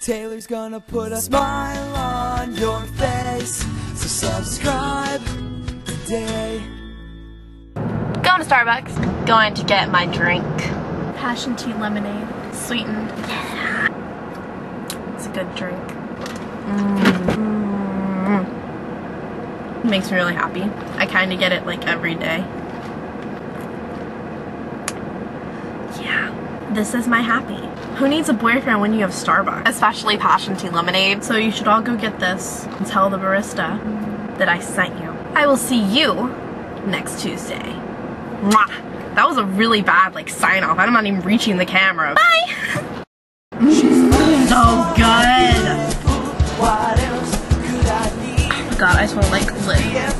Taylor's gonna put a smile on your face. So subscribe today. Going to Starbucks. Going to get my drink. Passion tea lemonade. Sweetened. It's a good drink. It makes me really happy. I kind of get it like every day. Yeah, this is my happy. Who needs a boyfriend when you have Starbucks? Especially passion tea lemonade. So you should all go get this and tell the barista that I sent you. I will see you next Tuesday. Mwah. That was a really bad like sign off. I'm not even reaching the camera. Bye. so good. What else could I need? God, I just want to like live.